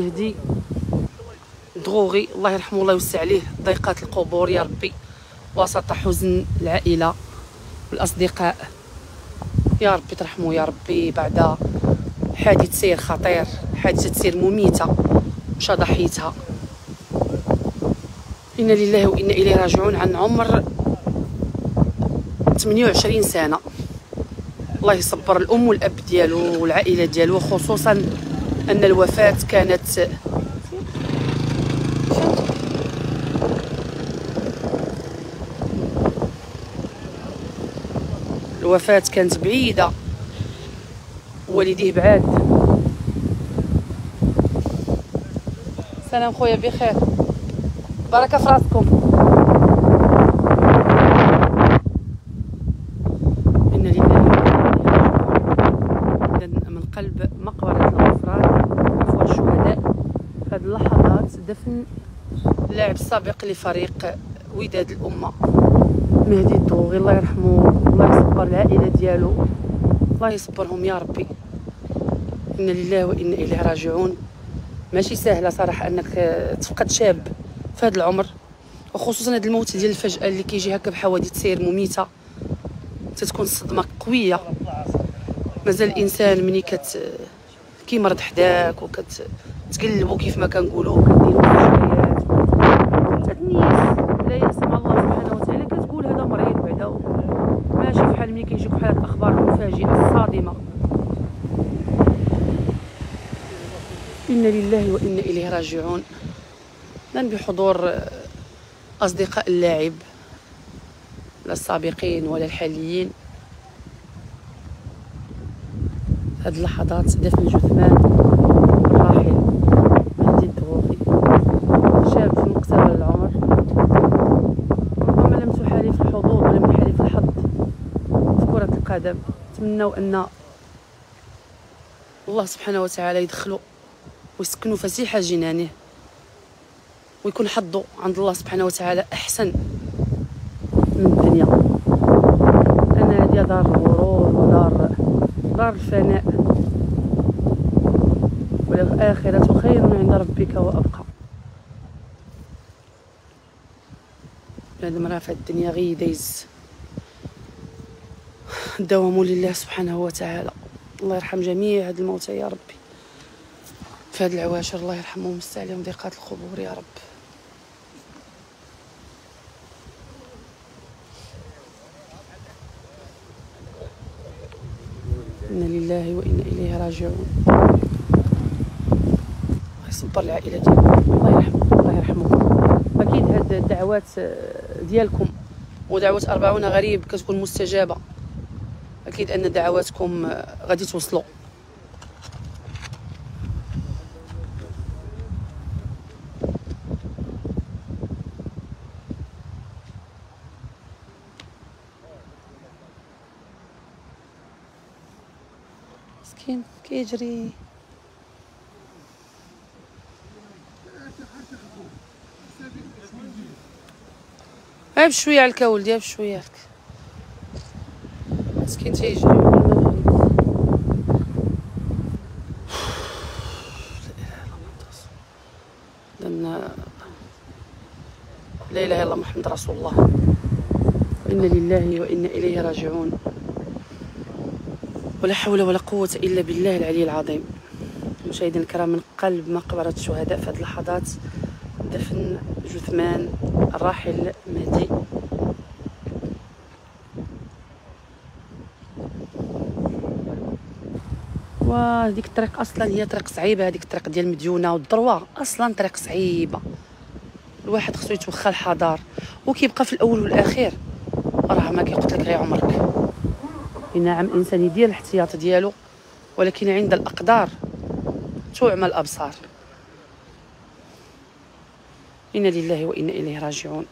جثمان مهدي. دغوغي الله يرحمه الله يوسع عليه ضيقات القبور يا ربي. وسط حزن العائلة والأصدقاء. يا ربي ترحمه يا ربي بعد حادث سير خطير حادثة سير مميتة مشى ضحيتها إنا لله وإنا إليه راجعون عن عمر 28 سنة. الله يصبر الأم والأب ديالو والعائلة ديالو خصوصا أن الوفاة كانت الوفاة كانت بعيدة. والديه بعاد. سلام خويا بخير. بركة في راسكم. إن لله إذن من قلب مقبرة الغفران عفوا الشهداء في هذه اللحظات دفن اللاعب السابق لفريق وداد الأمة. مهدي الدوغي الله يرحمه الله يصبر العائلة ديالو. الله يصبرهم يا ربي. إن لله وإنا إليه راجعون. ماشي سهلة صراحة أنك تفقد شاب في هذا العمر وخصوصا هذا الموت ديال الفجأة اللي كيجي هكا بحوادث سير مميتة. تتكون الصدمة قوية. مازال الإنسان ملي كت كيمرض حداك وكتقلبو كيف ما كنقولوا إنا لله وإنا إليه راجعون. لن بحضور أصدقاء اللاعب لا السابقين ولا الحاليين. هاد اللحظات دفن جثمان الراحل مهدي الدغوغي شاب في مقتبل العمر. ربما لم تحالف الحظوظ ولم يحالف الحظ في كرة القدم. نتمنوا أن الله سبحانه وتعالى يدخلوا ويسكنوا فسيح جنانه. ويكون حظه عند الله سبحانه وتعالى أحسن من الدنيا. أنا هذه دار الغرور ودار دار الفناء. والآخرة خير عند ربك وأبقى. بنادم راه في الدنيا غير دايز الدوام لله سبحانه وتعالى. الله يرحم جميع هاد الموتى يا ربي. في هاد العواشر الله يرحمهم. ويستر عليهم ضيقات القبور يا رب. إنا لله وإنا إليه راجعون. الله يصبر العائلة ديالهم الله يرحمه الله يرحمه أكيد هاد الدعوات ديالكم. ودعوة أربعون غريب كتكون مستجابة. أكيد أن دعواتكم غادي توصلوا. مسكين كيجري. ها بشويه على الكول ديال بشويه هاك مسكين تيجري لأن لا إله إلا الله محمد رسول الله. وإنا لله وإنا إليه راجعون. ولا حول ولا قوة إلا بالله العلي العظيم. مشاهدينا الكرام من قلب مقبرة الشهداء في هذه اللحظات دفن جثمان الراحل مهدي. وهذيك الطريق أصلا هي طريق صعيبة هذيك الطريق ديال مديونة والذروه أصلا طريق صعيبة. الواحد خصو يتوخى الحذر وكيبقى في الأول والأخير راه ما كيقتلك غير عمرك. نعم الانسان يدير الاحتياط ديالو ولكن عند الأقدار تعمى الأبصار. إنا لله وإنا إليه راجعون.